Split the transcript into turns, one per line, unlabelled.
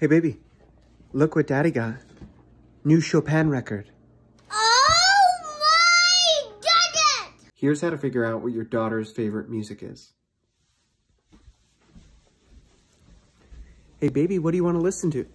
Hey, baby, look what daddy got. New Chopin record.
Oh my goodness!
Here's how to figure out what your daughter's favorite music is. Hey, baby, what do you want to listen to?